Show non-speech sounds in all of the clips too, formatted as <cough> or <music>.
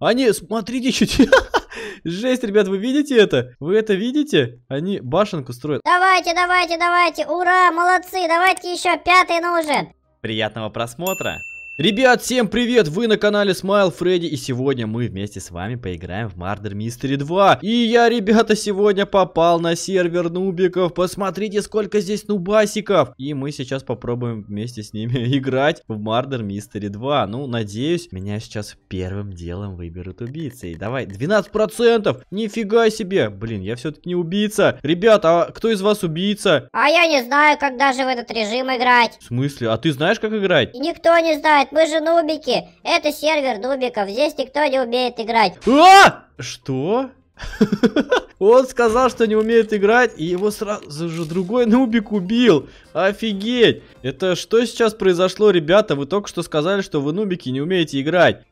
Они, смотрите, <laughs> чуть... Жесть, ребят, вы видите это? Вы это видите? Они башенку строят. Давайте, давайте, давайте. Ура, молодцы. Давайте еще пятый нужен. Приятного просмотра. Ребят, всем привет! Вы на канале Smile Freddy и сегодня мы вместе с вами поиграем в Murder Mystery 2. И я, ребята, сегодня попал на сервер нубиков. Посмотрите, сколько здесь нубасиков. И мы сейчас попробуем вместе с ними <laughs> играть в Murder Mystery 2. Ну, надеюсь, меня сейчас первым делом выберут убийцей. Давай, 12%! Нифига себе! Блин, я все-таки не убийца. Ребята, а кто из вас убийца? А я не знаю, как даже в этот режим играть. В смысле? А ты знаешь, как играть? Никто не знает мы же нубики. Это сервер нубиков, здесь никто не умеет играть. А! Что? <laughs> Он сказал, что не умеет играть, и его сразу же другой нубик убил. Офигеть! Это что сейчас произошло, ребята? Вы только что сказали, что вы нубики не умеете играть.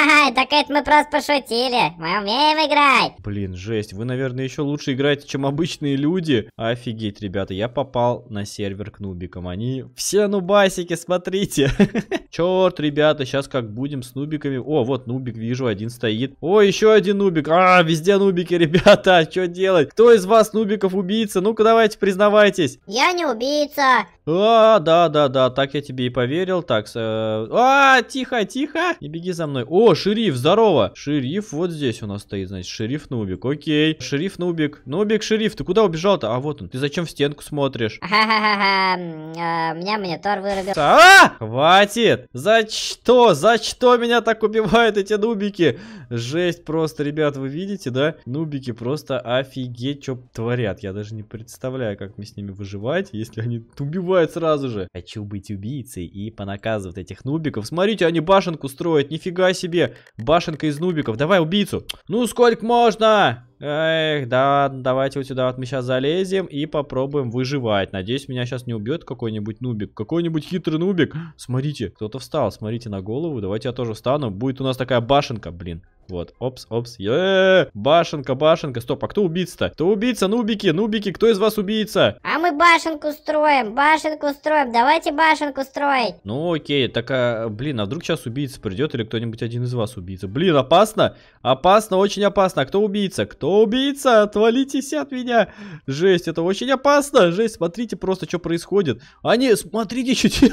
А, так это мы просто пошутили. Мы умеем играть. Блин, жесть. Вы, наверное, еще лучше играете, чем обычные люди. Офигеть, ребята. Я попал на сервер к нубикам. Они все нубасики, смотрите. <laughs> Черт, ребята, сейчас как будем с нубиками. О, вот нубик, вижу, один стоит. О, еще один нубик. А, везде нубики, <laughs> ребята. Что делать? Кто из вас нубиков убийца? Ну-ка, давайте, признавайтесь. Я не убийца. А, да, да, да, так я тебе и поверил. Так, э... а, тихо, тихо. Не беги за мной. О, шериф, здорово. Шериф вот здесь у нас стоит, значит, шериф Нубик. Окей. Шериф Нубик. Нубик, шериф, ты куда убежал-то? А, вот он. Ты зачем в стенку смотришь? <laughs> Ха-ха-ха, а, меня монитор вырубил. А! Хватит! За что? За что меня так убивают эти нубики? Жесть просто, ребят, вы видите, да? Нубики просто офигеть, что творят. Я даже не представляю, как мне с ними выживать, если они убивают сразу же. Хочу быть убийцей и понаказывать этих нубиков. Смотрите, они башенку строят, нифига себе. Башенка из нубиков. Давай убийцу. Ну, сколько можно? Эх, да, давайте вот сюда вот мы сейчас залезем и попробуем выживать. Надеюсь, меня сейчас не убьет какой-нибудь нубик. Какой-нибудь хитрый нубик. Смотрите, кто-то встал, смотрите на голову. Давайте я тоже встану. Будет у нас такая башенка, блин. Вот, опс, опс, е, -е, -е башенка, башенка, стоп, а кто убийца-то? Кто убийца, нубики, нубики, кто из вас убийца? А мы башенку строим, башенку строим, давайте башенку строить. Ну окей, так, а, блин, а вдруг сейчас убийца придет или кто-нибудь один из вас убийца? Блин, опасно, опасно, очень опасно, а кто убийца? Кто убийца? Отвалитесь от меня. Жесть, это очень опасно, жесть, смотрите просто, что происходит. Они, смотрите, чуть... <laughs>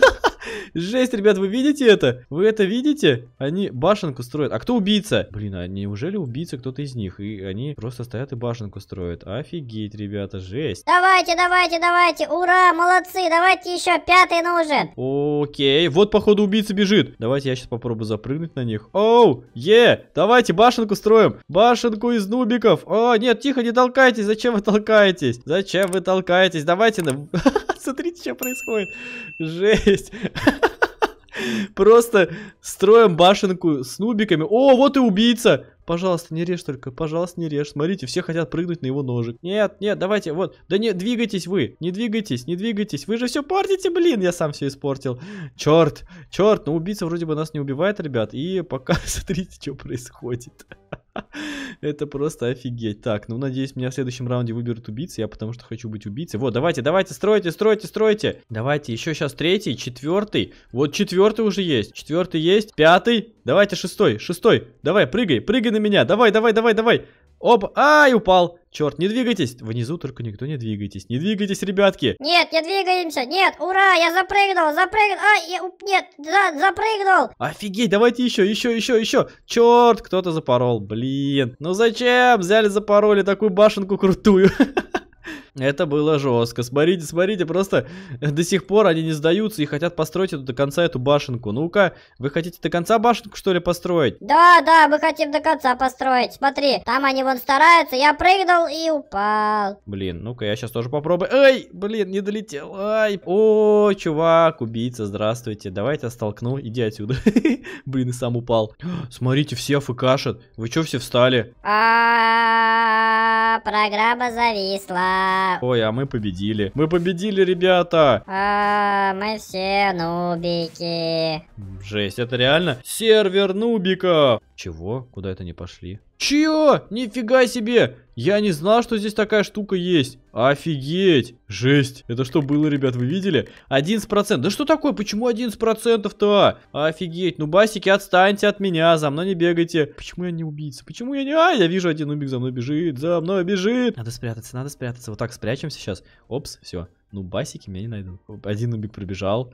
Жесть, ребят, вы видите это? Вы это видите? Они башенку строят. А кто убийца? Блин, а неужели убийца кто-то из них? И они просто стоят и башенку строят. Офигеть, ребята, жесть. Давайте, давайте, давайте. Ура, молодцы. Давайте еще пятый нужен. Окей, вот походу убийца бежит. Давайте я сейчас попробую запрыгнуть на них. Оу, е, давайте башенку строим. Башенку из нубиков. О, нет, тихо, не толкайтесь. Зачем вы толкаетесь? Зачем вы толкаетесь? Давайте на... <laughs> Смотрите, что происходит. Жесть. <laughs> Просто строим башенку с нубиками. О, вот и убийца. Пожалуйста, не режь только, пожалуйста, не режь. Смотрите, все хотят прыгнуть на его ножик. Нет, нет, давайте, вот. Да не, двигайтесь вы, не двигайтесь, не двигайтесь. Вы же все портите, блин, я сам все испортил. Черт, черт, ну убийца вроде бы нас не убивает, ребят. И пока <laughs> смотрите, что происходит. <laughs> Это просто офигеть. Так, ну надеюсь, меня в следующем раунде выберут убийцы. Я потому что хочу быть убийцей. Вот, давайте, давайте, стройте, стройте, стройте. Давайте, еще сейчас третий, четвертый. Вот четвертый уже есть. Четвертый есть. Пятый. Давайте шестой, шестой. Давай, прыгай, прыгай на меня. Давай, давай, давай, давай. Оп, ай, упал. Черт, не двигайтесь. Внизу только никто не двигайтесь. Не двигайтесь, ребятки. Нет, не двигаемся. Нет, ура, я запрыгнул, запрыгнул. А, я, нет, за, запрыгнул. Офигеть, давайте еще, еще, еще, еще. Черт, кто-то запорол. Блин. Ну зачем? Взяли, запороли такую башенку крутую. <laughs> Это было жестко. Смотрите, смотрите, просто до сих пор они не сдаются и хотят построить эту, до конца эту башенку. Ну-ка, вы хотите до конца башенку, что ли, построить? Да, да, мы хотим до конца построить. Смотри, там они вон стараются, я прыгнул и упал. Блин, ну-ка, я сейчас тоже попробую. Эй, блин, не долетел. Ай, о, чувак, убийца, здравствуйте. Давайте я столкну, иди отсюда. <laughs> Блин, и сам упал. Смотрите, все фыкашат. Вы что все встали? А, программа зависла. Ой, а мы победили. Мы победили, ребята. А, мы все нубики. Жесть, это реально сервер нубиков. Чего? Куда это не пошли? Чё? Нифига себе! Я не знал, что здесь такая штука есть. Офигеть! Жесть! Это что было, ребят, вы видели? 11%. Да что такое? Почему 11%-то? Офигеть! Ну, басики, отстаньте от меня, за мной не бегайте. Почему я не убийца? Почему я не... А, я вижу, один убик за мной бежит, за мной бежит. Надо спрятаться, надо спрятаться. Вот так спрячемся сейчас. Опс, все. Ну, басики меня не найдут. Один убик пробежал.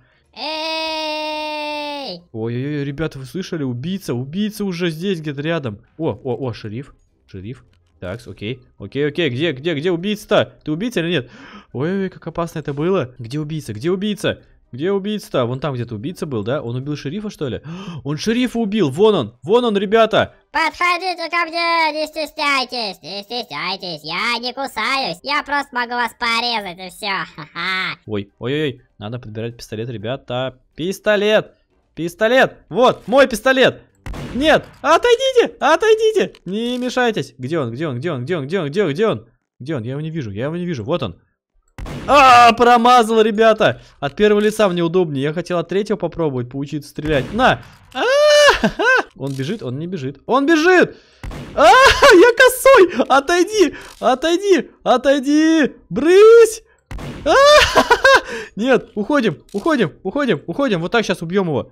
Эй! Ой-ой-ой, ребята, вы слышали? Убийца, убийца уже здесь где-то рядом. О, о, о, шериф, шериф. Так, окей, окей, окей, где, где, где убийца-то? Ты убийца или нет? Ой-ой, как опасно это было. Где убийца, где убийца? Где убийца-то? Вон там где-то убийца был, да? Он убил шерифа, что ли? <gasps> Он шерифа убил, вон он, вон он, ребята. Подходите ко мне, не стесняйтесь, не стесняйтесь, я не кусаюсь, я просто могу вас порезать и все. Ой, ой-ой, надо подбирать пистолет, ребята. Пистолет, пистолет, вот, мой пистолет. Нет, отойдите, отойдите, не мешайтесь. Где он, где он, где он, где он, где он, где он, где он? Где он? Я его не вижу, я его не вижу, вот он. А, промазал, ребята. От первого лица мне удобнее. Я хотел от третьего попробовать поучиться стрелять. На. А, он бежит, он не бежит. Он бежит. А, я косой. Отойди, отойди, отойди. Брысь. А, нет, уходим, уходим, уходим, уходим. Вот так сейчас убьем его.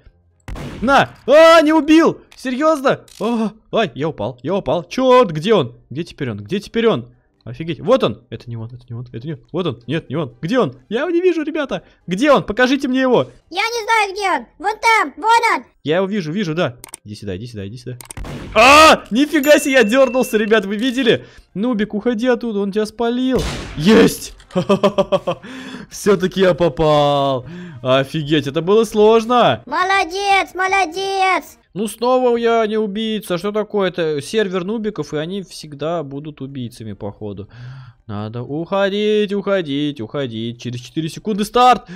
На! А, не убил! Серьезно? А, ай, я упал, я упал. Черт, где он? Где теперь он? Где теперь он? Офигеть. Вот он. Это не он, это не он, это не он. Вот он. Нет, не он. Где он? Я его не вижу, ребята. Где он? Покажите мне его. Я не знаю, где он. Вон там, вон он. Я его вижу, вижу, да. Иди сюда, иди сюда, иди сюда. А, нифига себе, я дернулся, ребят, вы видели? Нубик, уходи оттуда, он тебя спалил. Есть! <laughs> Все-таки я попал. Офигеть, это было сложно. Молодец, молодец. Ну снова я не убийца. Что такое? Это сервер нубиков, и они всегда будут убийцами, походу. Надо уходить, уходить, уходить. Через 4 секунды старт.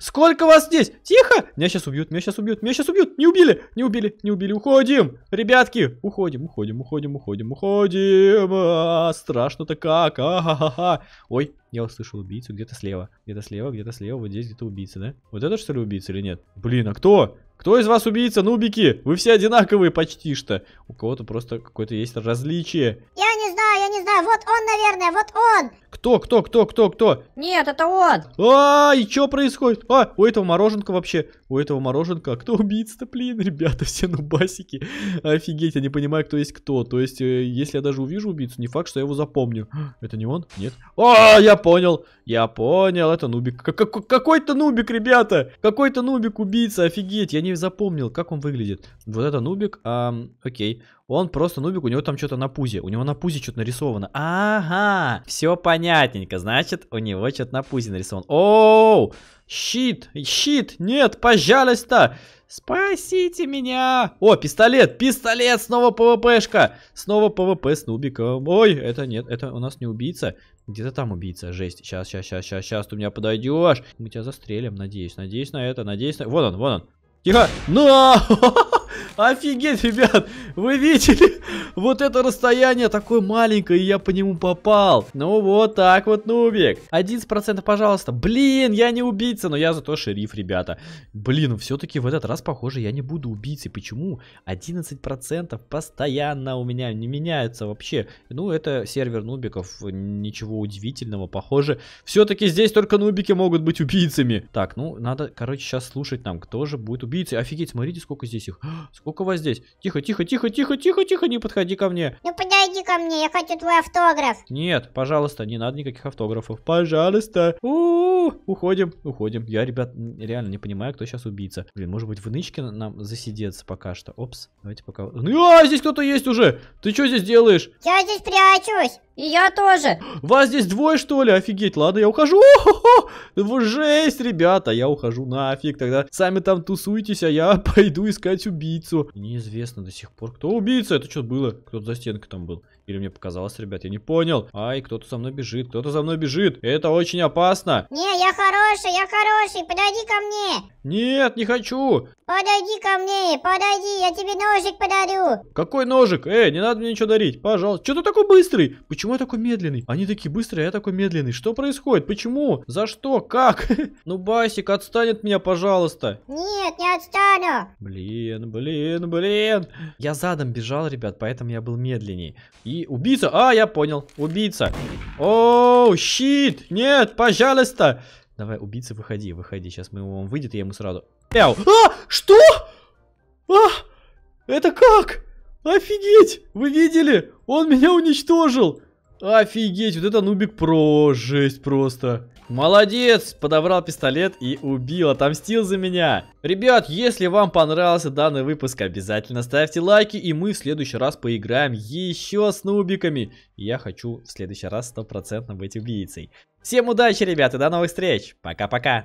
Сколько вас здесь? Тихо! Меня сейчас убьют, меня сейчас убьют, меня сейчас убьют. Не убили, не убили, не убили. Уходим. Ребятки, уходим, уходим, уходим, уходим, уходим. А, Страшно-то как. А-ха-ха-ха. Ой, я услышал убийцу где-то слева. Где-то слева, где-то слева. Вот здесь где-то убийца, да? Вот это что ли убийца или нет? Блин, а кто? Кто из вас убийца, нубики? Вы все одинаковые почти что. У кого-то просто какое-то есть различие. Я не знаю, я не знаю. Вот он, наверное, вот он. Кто, кто, кто, кто, кто? Нет, это он. А, и что происходит? А, у этого мороженка вообще. У этого мороженка. А кто убийца-то, блин, ребята, все нубасики. Офигеть, я не понимаю, кто есть кто. То есть, э, если я даже увижу убийцу, не факт, что я его запомню. <gasps> Это не он? Нет. А, я понял. Я понял, это нубик. Как- как- Какой-то нубик, ребята. Какой-то нубик убийца, офигеть. Я не запомнил, как он выглядит. Вот это нубик, ам, окей. Он просто нубик, у него там что-то на пузе. У него на пузе что-то нарисовано. Ага, все понятненько. Значит, у него что-то на пузе нарисовано. Oh, shit, shit, нет, пожалуйста. Спасите меня. О, пистолет, пистолет, снова ПВПшка. Снова ПВП с нубиком. Ой, это нет, это у нас не убийца. Где-то там убийца, жесть. Сейчас, сейчас, сейчас, сейчас, сейчас ты у меня подойдешь. Мы тебя застрелим, надеюсь. Надеюсь на это, надеюсь на... Вон он, вон он. Тихо. На! <laughs> Офигеть, ребят! Вы видели? Вот это расстояние такое маленькое, и я по нему попал. Ну вот так вот, нубик. 11% пожалуйста. Блин, я не убийца, но я зато шериф, ребята. Блин, все-таки в этот раз, похоже, я не буду убийцей. Почему? 11% постоянно у меня не меняются вообще. Ну, это сервер нубиков. Ничего удивительного, похоже. Все-таки здесь только нубики могут быть убийцами. Так, ну, надо, короче, сейчас слушать нам, кто же будет убийцей. Офигеть, смотрите, сколько здесь их. Сколько вас здесь? Тихо, тихо, тихо, тихо, тихо, тихо, не подходи ко мне. Ну подойди ко мне, я хочу твой автограф. Нет, пожалуйста, не надо никаких автографов. Пожалуйста. У-у-у, уходим, уходим. Я, ребят, реально не понимаю, кто сейчас убийца. Блин, может быть в нычке на- нам засидеться пока что. Опс, давайте пока... Ну, а, здесь кто-то есть уже. Ты что здесь делаешь? Я здесь прячусь. И я тоже. <gasps> Вас здесь двое, что ли? Офигеть, ладно, я ухожу. О-хо-хо! Жесть, ребята, я ухожу нафиг. Тогда сами там тусуйтесь, а я <laughs> пойду искать убийцу. Неизвестно до сих пор, кто убийца. Это что было? Кто-то за стенкой там был. Или мне показалось, ребят, я не понял. Ай, кто-то за мной бежит, кто-то за мной бежит. Это очень опасно. Не, я хороший, я хороший, подойди ко мне. Нет, не хочу. Подойди ко мне, подойди, я тебе ножик подарю. Какой ножик? Эй, не надо мне ничего дарить, пожалуйста. Что ты такой быстрый? Почему я такой медленный? Они такие быстрые, а я такой медленный. Что происходит? Почему? За что? Как? <laughs> Ну, Басик, отстань от меня, пожалуйста. Нет, не отстану. Блин, блин, блин. Я задом бежал, ребят, поэтому я был медленней. И убийца. А, я понял. Убийца. Оу, щит. Нет, пожалуйста. Давай, убийца, выходи, выходи. Сейчас мы его, выйдет, и я ему сразу... Эу! А! Что? А! Это как? Офигеть! Вы видели? Он меня уничтожил! Офигеть, вот это Нубик Про, жесть просто. Молодец, подобрал пистолет и убил, отомстил за меня. Ребят, если вам понравился данный выпуск, обязательно ставьте лайки, и мы в следующий раз поиграем еще с нубиками. Я хочу в следующий раз стопроцентно быть убийцей. Всем удачи, ребята, до новых встреч, пока-пока.